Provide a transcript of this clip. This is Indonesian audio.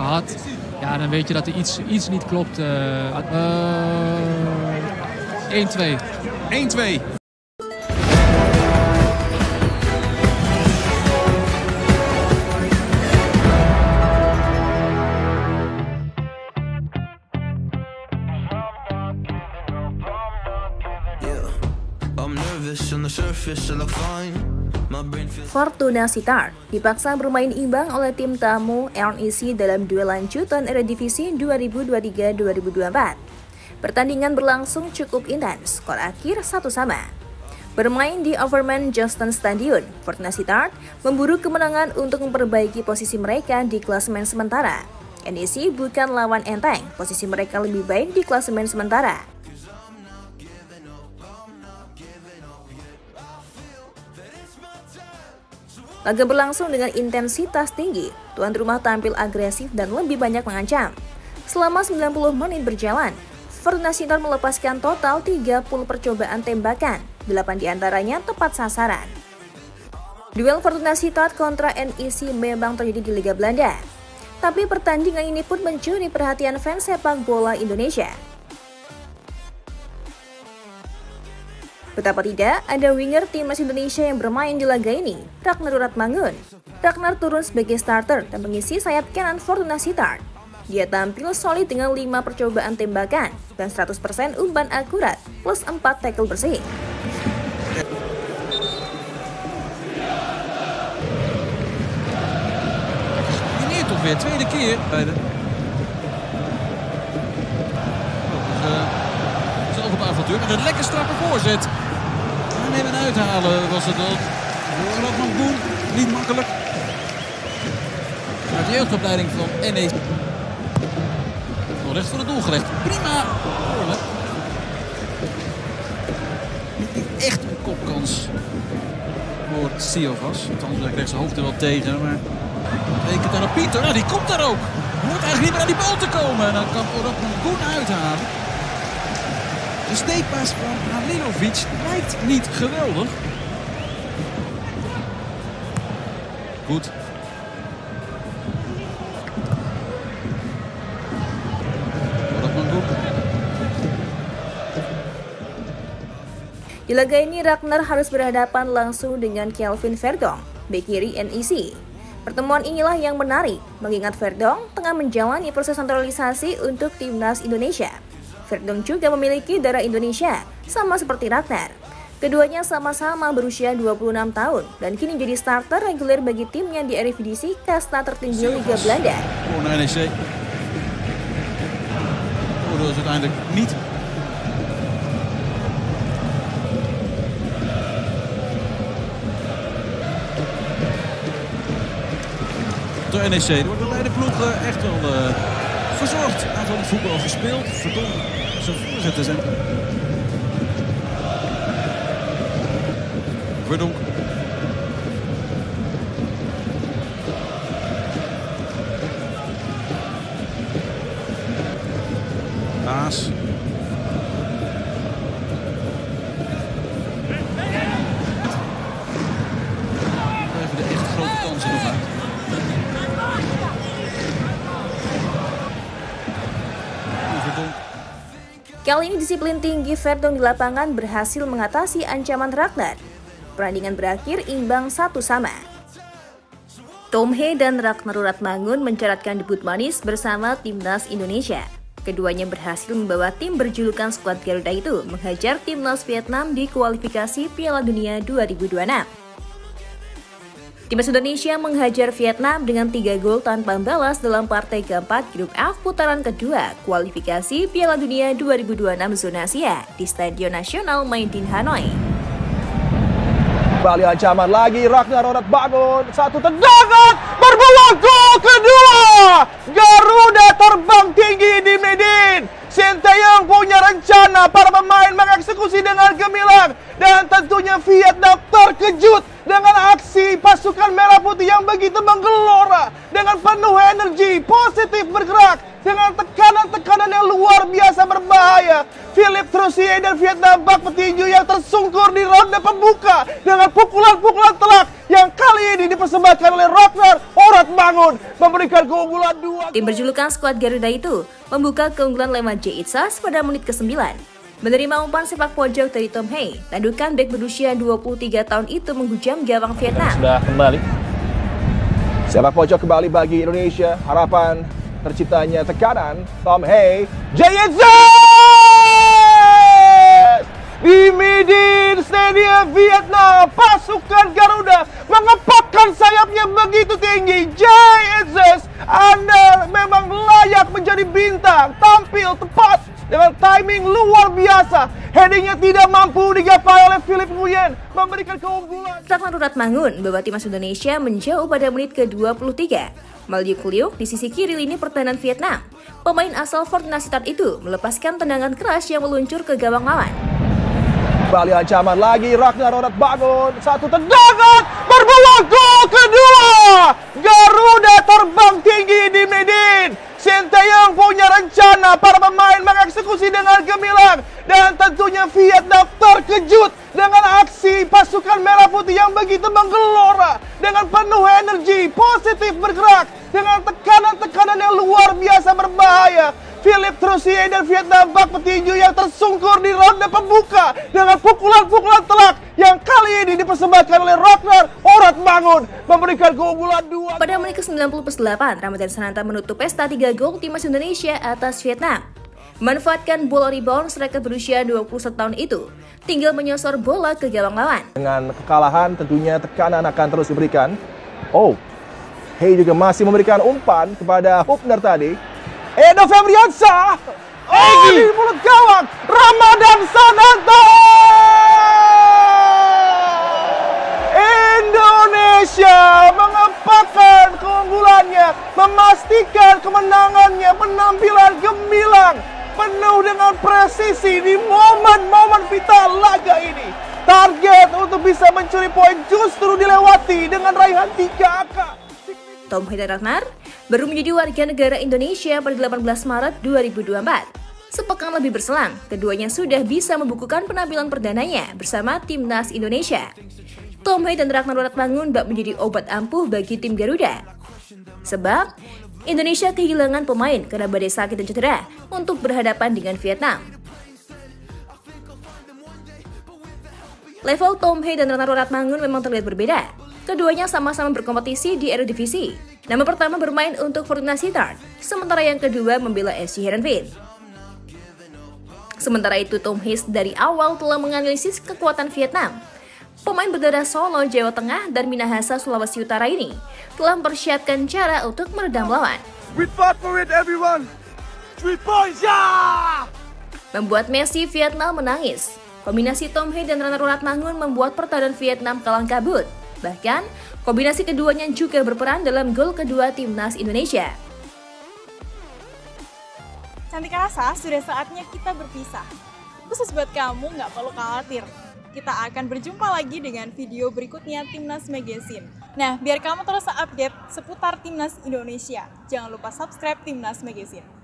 gehad. Ja, dan weet je dat er iets, iets niet klopt. Uh, uh, 1-2. 1-2. Fortuna Sittard dipaksa bermain imbang oleh tim tamu RNEC dalam duel lanjutan Eredivisie 2023-2024. Pertandingan berlangsung cukup intens, skor akhir satu sama. Bermain di Overman Justin Stadion, Fortuna Sittard memburu kemenangan untuk memperbaiki posisi mereka di klasemen sementara. NEC bukan lawan enteng, posisi mereka lebih baik di klasemen sementara. Laga berlangsung dengan intensitas tinggi. Tuan rumah tampil agresif dan lebih banyak mengancam. Selama 90 menit berjalan, Fortuna Sittard melepaskan total 30 percobaan tembakan, 8 di antaranya tepat sasaran. Duel Fortuna Sittard kontra NEC memang terjadi di Liga Belanda. Tapi pertandingan ini pun mencuri perhatian fans sepak bola Indonesia. Betapa tidak, ada winger timnas Indonesia yang bermain di laga ini, Ragnar Ratmangun. Ragnar turun sebagai starter dan mengisi sayap kanan Fortuna Sittard. Dia tampil solid dengan 5 percobaan tembakan dan 100% umpan akurat plus 4 tackle bersih. Ini toch weer tweede keer bij de... Met een lekker strakke voorzet en uithalen was het al. Rotman Boem, niet makkelijk. Uit de jeugdopleiding van NEC. Nog rechts voor het doel gelegd. Prima. Echt een kopkans voor Siovas. Althans, hij zijn hoofd er wel tegen. Maar rekent daar op Pieter. Nou, die komt daar ook. Hoort eigenlijk niet meer aan die bal te komen. En dan kan Orotman Boen uithalen. De steekpaas van Halilovic lijkt niet geweldig. Goed. Di laga ini Ragnar harus berhadapan langsung dengan Kelvin Verdong, bek kiri NEC. Pertemuan inilah yang menarik, mengingat Verdong tengah menjalani proses naturalisasi untuk timnas Indonesia. Verdong juga memiliki darah Indonesia, sama seperti Ragnar. Keduanya sama-sama berusia 26 tahun dan kini jadi starter reguler bagi timnya di Eredivisie kasta tertinggi Liga Belanda. Oh. De NEC. Bij beide ploegen echt wel uh, verzorgd. Aantal voetbal gespeeld. Verdomme zijn voorzitter zijn. Verdonk. Kali ini disiplin tinggi Verdong di lapangan berhasil mengatasi ancaman Ragnar. Perandingan berakhir imbang satu sama. Tom He dan Ragnar Ratmangun mencatatkan debut manis bersama timnas Indonesia. Keduanya berhasil membawa tim berjulukan skuad Garuda itu menghajar timnas Vietnam di kualifikasi Piala Dunia 2026. Timnas Indonesia menghajar Vietnam dengan tiga gol tanpa balas dalam partai keempat grup F putaran kedua kualifikasi Piala Dunia 2026 zona Asia di Stadion Nasional Maidin Hanoi. Kembali ancaman lagi, Ragnar Ronat bangun, satu tendangan, berbuah gol kedua! Garuda terbang tinggi di Medin. Sinteyong punya rencana para pemain mengeksekusi dengan gemilang. Dan tentunya Vietnam terkejut dengan aksi pasukan merah putih yang begitu menggelora dengan penuh energi, positif bergerak dengan tekanan-tekanan yang luar biasa berbahaya. Philip Trussier dan Vietnam bak petinju yang tersungkur di ronde pembuka dengan pukulan-pukulan telak yang kali ini dipersembahkan oleh Ragnar Orat Bangun memberikan keunggulan dua. Tim berjulukan skuad Garuda itu membuka keunggulan lewat J. Itzas pada menit ke-9. Menerima umpan sepak pojok dari Tom Hay, tandukan bek berusia 23 tahun itu menghujam gawang Vietnam. Sudah kembali. Sepak pojok kembali bagi Indonesia. Harapan terciptanya tekanan. Tom Hay, J. Itzas! Di Midin Stadium Vietnam, pasukan Garuda mengepakkan sayapnya begitu tinggi. Jay Itzes, Anda memang layak menjadi bintang. Tampil tepat dengan timing luar biasa. Headingnya tidak mampu digapai oleh Philip Nguyen, memberikan keunggulan. Ratna Ratmangun membawa timnas Indonesia menjauh pada menit ke-23. Malju Kliuk di sisi kiri lini pertahanan Vietnam. Pemain asal Fortuna Sittard itu melepaskan tendangan keras yang meluncur ke gawang lawan. Kembali ancaman lagi Ragnar Ronat bangun Satu tendangan Berbuang gol kedua Garuda terbang tinggi di Medin Sinteyong punya rencana Para pemain mengeksekusi dengan gemilang. Dan tentunya Vietnam terkejut Dengan aksi pasukan merah putih yang begitu menggelora. Dengan penuh energi Positif bergerak. Dengan tekanan-tekanan yang luar biasa berbahaya. Philip Trussier dan Vietnam bak petinju yang tersungkur di ronde pembuka. Dengan pukulan-pukulan telak yang kali ini dipersembahkan oleh Ragnar Orat Bangun memberikan keunggulan dua. Pada menit ke-90 plus 8, Ramadan Sananta menutup pesta 3 gol timnas Indonesia atas Vietnam. Memanfaatkan bola rebound striker berusia 21 tahun itu, tinggal menyosor bola ke gawang lawan. Dengan kekalahan tentunya tekanan akan terus diberikan. Oh, Hey juga masih memberikan umpan kepada Hupner tadi. Edo Febriansa. Oh, di mulut gawang. Ramadan Sananto. Indonesia mengepakkan keunggulannya, memastikan kemenangannya, penampilan gemilang, penuh dengan presisi di momen-momen vital laga ini. Target untuk bisa mencuri poin justru dilewati dengan raihan 3 angka. Tom Haidar Ragnar baru menjadi warga negara Indonesia pada 18 Maret 2024. Sepekan lebih berselang, keduanya sudah bisa membukukan penampilan perdananya bersama timnas Indonesia. Tom Hay dan Ragnar Bangun bak menjadi obat ampuh bagi tim Garuda. Sebab, Indonesia kehilangan pemain karena badai sakit dan cedera untuk berhadapan dengan Vietnam. Level Tom Hay dan Ragnar Bangun memang terlihat berbeda. Keduanya sama-sama berkompetisi di Eredivisie. Nama pertama bermain untuk Fortuna Sittard, sementara yang kedua membela FC Heerenveen. Sementara itu, Tom Hayes dari awal telah menganalisis kekuatan Vietnam. Pemain berdarah Solo, Jawa Tengah, dan Minahasa, Sulawesi Utara ini telah mempersiapkan cara untuk meredam lawan. We fought for it, everyone. Three points, yeah! Membuat Messi Vietnam menangis. Kombinasi Tom Hay dan Rana Mangun membuat pertahanan Vietnam kalang kabut. Bahkan, kombinasi keduanya juga berperan dalam gol kedua timnas Indonesia. Cantik rasa, sudah saatnya kita berpisah. Khusus buat kamu, nggak perlu khawatir. Kita akan berjumpa lagi dengan video berikutnya Timnas Magazine. Nah, biar kamu terus update seputar Timnas Indonesia, jangan lupa subscribe Timnas Magazine.